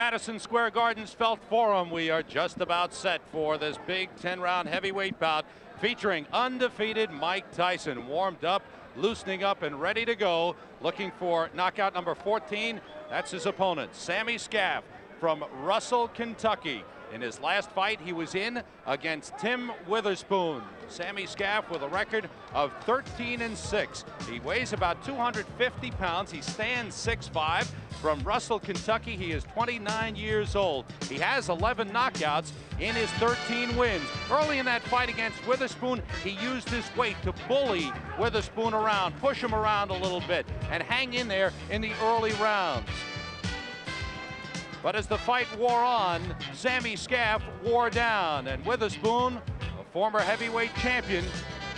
Madison Square Garden's Felt Forum. We are just about set for this big 10-round heavyweight bout featuring undefeated Mike Tyson, warmed up, loosening up, and ready to go, looking for knockout number 14. That's his opponent, Sammy Scaff from Russell, Kentucky. In his last fight, he was in against Tim Witherspoon. Sammy Scaff with a record of 13 and 6. He weighs about 250 pounds. He stands 6'5. From Russell, Kentucky, he is 29 years old. He has 11 knockouts in his 13 wins. Early in that fight against Witherspoon, he used his weight to bully Witherspoon around, push him around a little bit, and hang in there in the early rounds. But as the fight wore on, Sammy Scaff wore down, and Witherspoon, a former heavyweight champion,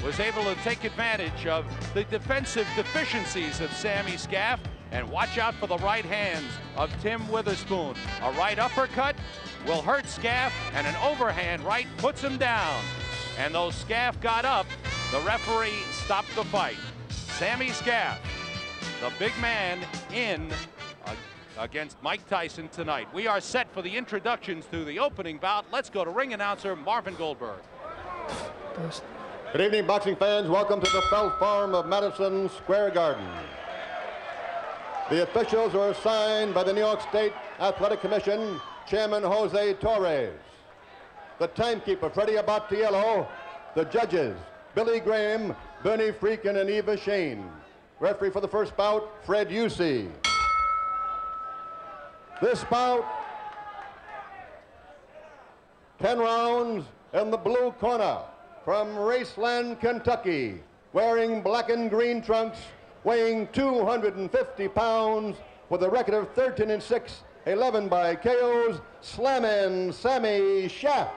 was able to take advantage of the defensive deficiencies of Sammy Scaff and watch out for the right hands of Tim Witherspoon. A right uppercut will hurt Scaff, and an overhand right puts him down. And though Scaff got up, the referee stopped the fight. Sammy Scaff, the big man in uh, against Mike Tyson tonight. We are set for the introductions to the opening bout. Let's go to ring announcer Marvin Goldberg. Good evening, boxing fans. Welcome to the Felt Forum of Madison Square Garden. The officials are signed by the New York State Athletic Commission, Chairman Jose Torres. The timekeeper, Freddie Abatiello. The judges, Billy Graham, Bernie Friedkin, and Eva Shain. Referee for the first bout, Fred Usey. This bout, 10 rounds in the blue corner from Raceland, Kentucky, wearing black and green trunks, weighing 250 pounds, with a record of 13 and 6, 11 by KOs, slamming Sammy Scaff.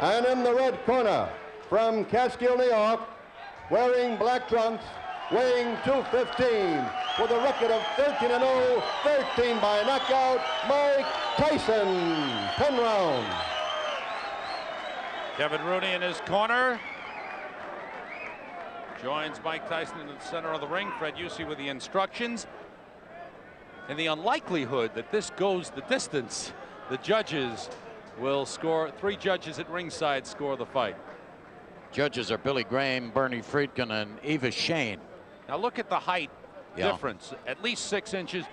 And in the red corner, from Catskill, New York, wearing black trunks, weighing 215 with a record of 13 and 0, 13 by knockout, Mike Tyson, 10 rounds. Kevin Rooney in his corner. Joins Mike Tyson in the center of the ring. Fred Usey with the instructions. In the unlikelihood that this goes the distance, the judges will score, three judges at ringside score the fight. Judges are Billy Graham, Bernie Friedkin, and Eva Shain. Now look at the height yeah. difference, at least six inches.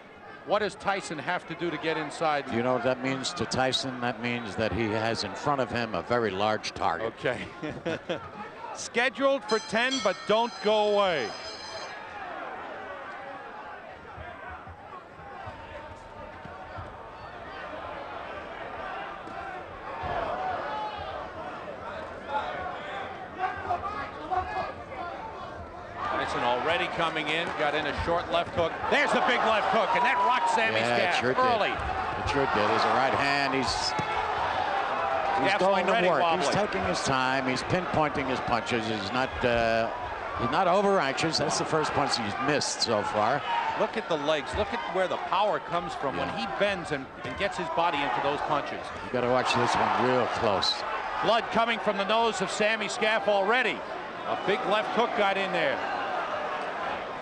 What does Tyson have to do to get inside? Do you know what that means to Tyson? That means that he has in front of him a very large target. Okay. Scheduled for 10, but don't go away. already coming in, got in a short left hook. There's the big left hook, and that rocked Sammy yeah, Scaff sure early. Did. It sure did. He's a right hand. He's he's going to work. Wobbly. He's taking his time. He's pinpointing his punches. He's not uh, he's not over anxious. That's the first punch he's missed so far. Look at the legs. Look at where the power comes from yeah. when he bends and, and gets his body into those punches. You got to watch this one real close. Blood coming from the nose of Sammy Scaff already. A big left hook got in there.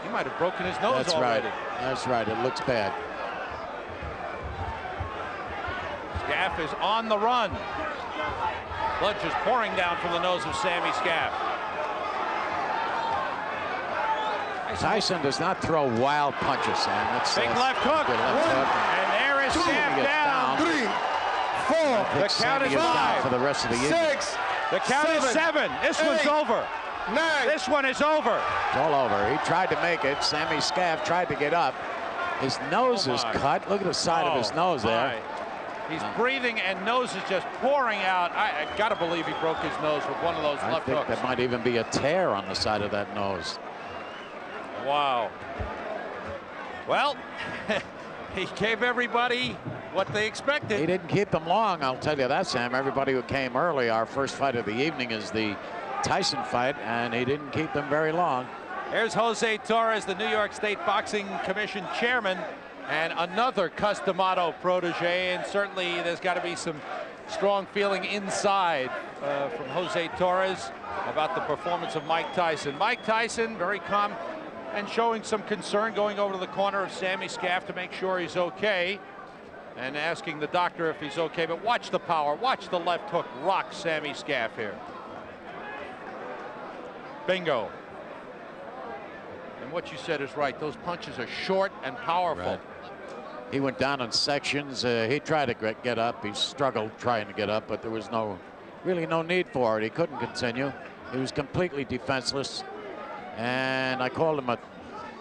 He might have broken his nose That's already. right. That's right. It looks bad. Scaff is on the run. Blood just pouring down from the nose of Sammy Scaff. Tyson does not throw wild punches, Sam. That's big uh, left hook. Left hook. And there is Scaff down. down. Three, four. The count is five. For the rest of the evening. Six. The count seven, is seven. This eight, one's over. Nine. This one is over. It's all over. He tried to make it. Sammy Scaff tried to get up. His nose oh is cut. Look at the side oh of his oh, nose my. there. He's uh, breathing and nose is just pouring out. I, I got to believe he broke his nose with one of those I left think hooks. there might even be a tear on the side of that nose. Wow. Well, he gave everybody what they expected. He didn't keep them long, I'll tell you that, Sam. Everybody who came early, our first fight of the evening is the Tyson fight, and he didn't keep them very long. Here's Jose Torres, the New York State Boxing Commission chairman, and another Cus D'Amato protege, and certainly there's got to be some strong feeling inside uh, from Jose Torres about the performance of Mike Tyson. Mike Tyson, very calm. and showing some concern going over to the corner of Sammy Scaff to make sure he's okay and asking the doctor if he's okay. But watch the power. Watch the left hook rock Sammy Scaff here. Bingo. And what you said is right. Those punches are short and powerful. Right. He went down in sections. Uh, he tried to get up. He struggled trying to get up, but there was no, really no need for it. He couldn't continue. He was completely defenseless. And I called him a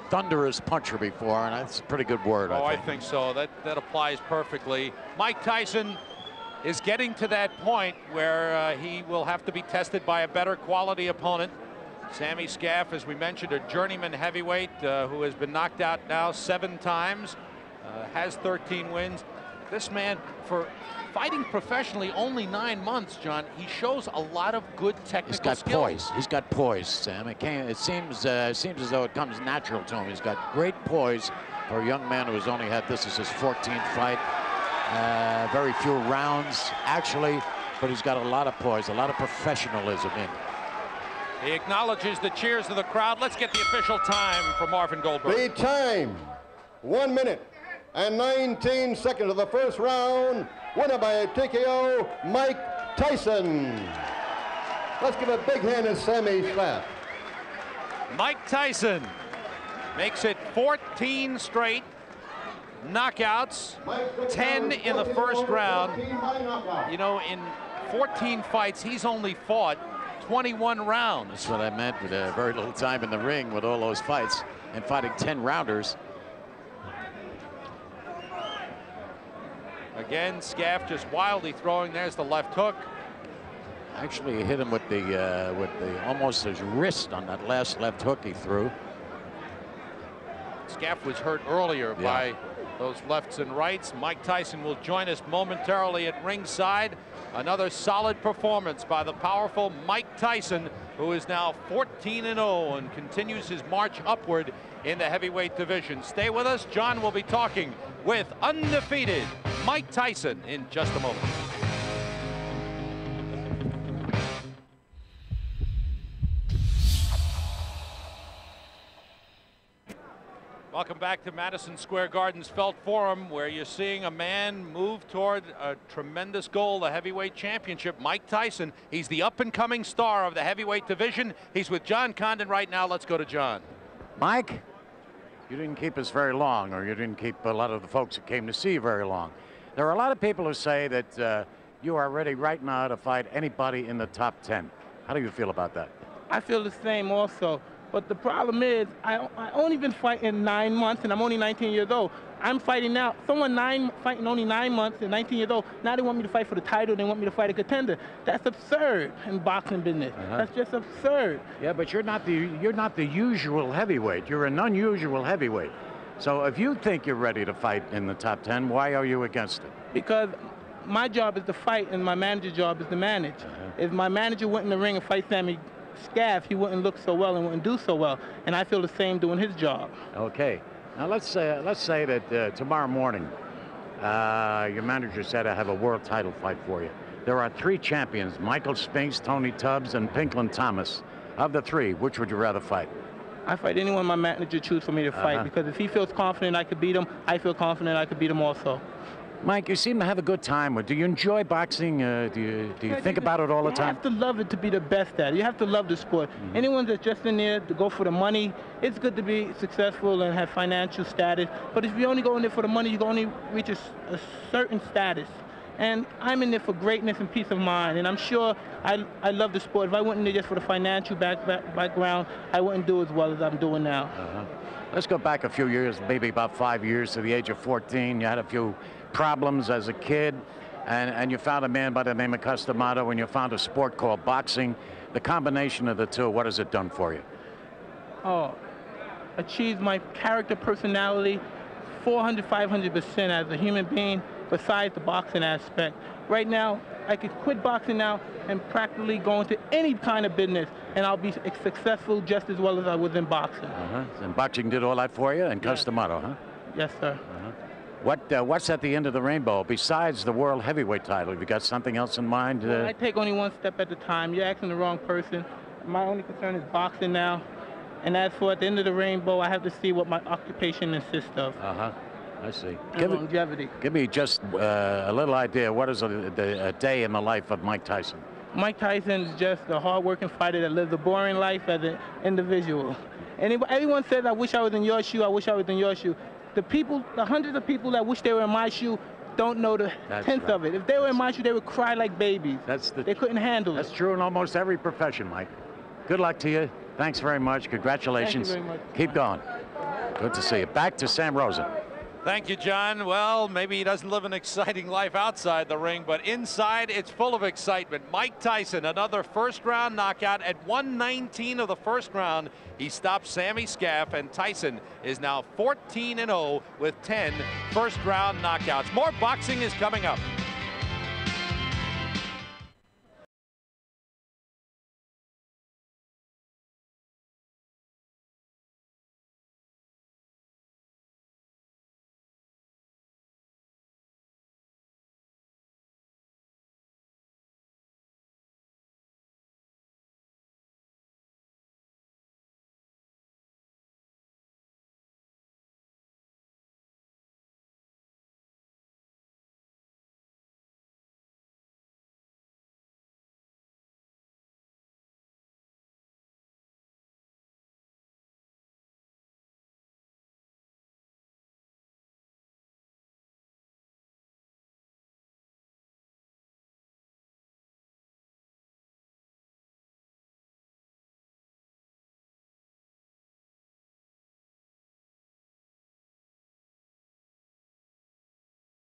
thunderous puncher before, and that's a pretty good word. Oh, I think, I think so. That that applies perfectly. Mike Tyson is getting to that point where uh, he will have to be tested by a better quality opponent. Sammy Scaff, as we mentioned, a journeyman heavyweight uh, who has been knocked out now seven times, uh, has 13 wins. This man, for fighting professionally only nine months, John, he shows a lot of good technical He's got skills. poise. He's got poise, Sam. It, it seems uh, seems as though it comes natural to him. He's got great poise for a young man who has only had this as his 14th fight. Uh, very few rounds, actually, but he's got a lot of poise, a lot of professionalism in. He acknowledges the cheers of the crowd. Let's get the official time for Marvin Goldberg. The time, one minute and 19 seconds of the first round. Winner by TKO, Mike Tyson. Let's give a big hand to Sammy Scaff. Mike Tyson makes it 14 straight knockouts, 10 in the first round. You know, in 14 fights, he's only fought 21 rounds. That's what I meant with uh, very little time in the ring with all those fights and fighting 10 rounders. Again, Scaff just wildly throwing. There's the left hook. Actually, he hit him with the uh, with the almost his wrist on that last left hook he threw. Scaff was hurt earlier yeah. by those lefts and rights. Mike Tyson will join us momentarily at ringside. Another solid performance by the powerful Mike Tyson, who is now 14 and 0 and continues his march upward in the heavyweight division. Stay with us. John will be talking with undefeated Mike Tyson in just a moment. Welcome back to Madison Square Garden's Felt Forum, where you're seeing a man move toward a tremendous goal, the heavyweight championship. Mike Tyson, he's the up-and-coming star of the heavyweight division. He's with John Condon right now. Let's go to John. Mike, you didn't keep us very long, or you didn't keep a lot of the folks that came to see you very long. There are a lot of people who say that uh, you are ready right now to fight anybody in the top 10. How do you feel about that? I feel the same also. But the problem is, I, I only been fighting nine months, and I'm only 19 years old. I'm fighting now. Someone nine fighting only nine months and 19 years old. Now they want me to fight for the title. They want me to fight a contender. That's absurd in boxing business. Uh -huh. That's just absurd. Yeah, but you're not the you're not the usual heavyweight. You're an unusual heavyweight. So if you think you're ready to fight in the top 10, why are you against it? Because my job is to fight, and my manager's job is to manage. Uh -huh. If my manager went in the ring and fight Sammy Scaff, he wouldn't look so well and wouldn't do so well. And I feel the same doing his job. Okay. Now let's say let's say that uh, tomorrow morning, uh, your manager said I have a world title fight for you. There are three champions: Michael Spinks, Tony Tubbs, and Pinklon Thomas. Of the three, which would you rather fight? I fight anyone my manager chooses for me to fight uh -huh. because if he feels confident I could beat him, I feel confident I could beat him also. Mike, you seem to have a good time. Do you enjoy boxing? Uh, do you do you yeah, think about it all the time? You have to love it to be the best at it. You have to love the sport. Mm -hmm. Anyone that's just in there to go for the money, it's good to be successful and have financial status. But if you only go in there for the money, you can only reach a, a certain status. And I'm in there for greatness and peace of mind. And I'm sure I, I love the sport. If I went in there just for the financial back, back, background, I wouldn't do as well as I'm doing now. Uh -huh. Let's go back a few years, maybe about five years to the age of 14. You had a few problems as a kid, and, and you found a man by the name of Cus D'Amato, and you found a sport called boxing. The combination of the two, what has it done for you? Oh, achieved my character, personality, 400, 500% as a human being, besides the boxing aspect. Right now, I could quit boxing now and practically go into any kind of business, and I'll be successful just as well as I was in boxing. Uh-huh. And boxing did all that for you, and yes. Cus D'Amato, huh? Yes, sir. Uh-huh. What uh, what's at the end of the rainbow besides the world heavyweight title? Have you got something else in mind? Uh... Well, I take only one step at a time. You're asking the wrong person. My only concern is boxing now. And as for at the end of the rainbow, I have to see what my occupation consists of. Uh-huh. I see. Give, it, longevity. give me just uh, a little idea. What is a, the- a day in the life of Mike Tyson? Mike Tyson is just a hardworking fighter that lives a boring life as an individual. And everyone says, I wish I was in your shoe, I wish I was in your shoe. The people, the hundreds of people that wish they were in my shoe don't know the That's tenth right. of it. If they were in my shoe, they would cry like babies. That's the They couldn't handle That's it. That's true in almost every profession, Mike. Good luck to you. Thanks very much. Congratulations. very much. Keep going. Good to see you. Back to Sam Rosen. Thank you, John. Well, maybe he doesn't live an exciting life outside the ring, but inside it's full of excitement. Mike Tyson, another first round knockout at 119 of the first round. He stopped Sammy Scaff, and Tyson is now 14 0 with 10 first round knockouts. More boxing is coming up.